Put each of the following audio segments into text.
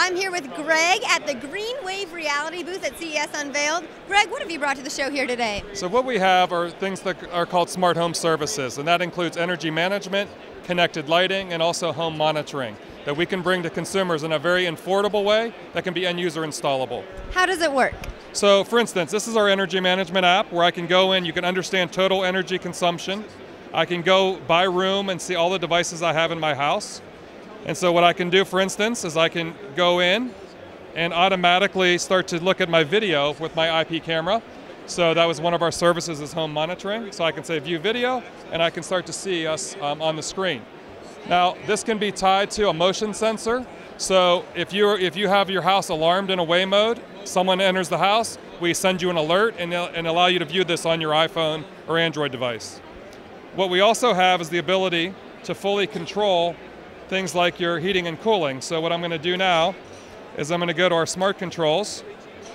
I'm here with Greg at the Green Wave Reality booth at CES Unveiled. Greg, what have you brought to the show here today? So what we have are things that are called smart home services, and that includes energy management, connected lighting, and also home monitoring that we can bring to consumers in a very affordable way that can be end user installable. How does it work? So for instance, this is our energy management app where I can go in, you can understand total energy consumption. I can go by room and see all the devices I have in my house. And so what I can do, for instance, is I can go in and automatically start to look at my video with my IP camera. So that was one of our services is home monitoring. So I can say view video and I can start to see us um, on the screen. Now this can be tied to a motion sensor. So if you if you have your house alarmed in away mode, someone enters the house, we send you an alert and, and allow you to view this on your iPhone or Android device. What we also have is the ability to fully control things like your heating and cooling. So what I'm going to do now is I'm going to go to our smart controls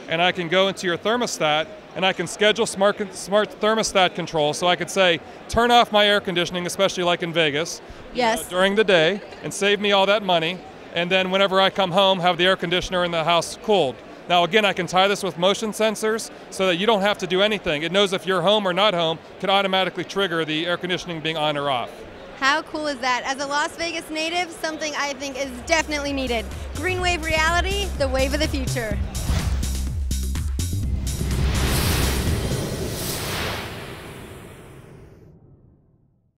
and I can go into your thermostat and I can schedule smart, smart thermostat control. So I could say, turn off my air conditioning, especially like in Vegas, yes. during the day and save me all that money. And then whenever I come home, have the air conditioner in the house cooled. Now again, I can tie this with motion sensors so that you don't have to do anything. It knows if you're home or not home, can automatically trigger the air conditioning being on or off. How cool is that? As a Las Vegas native, something I think is definitely needed. Green Wave Reality, the wave of the future.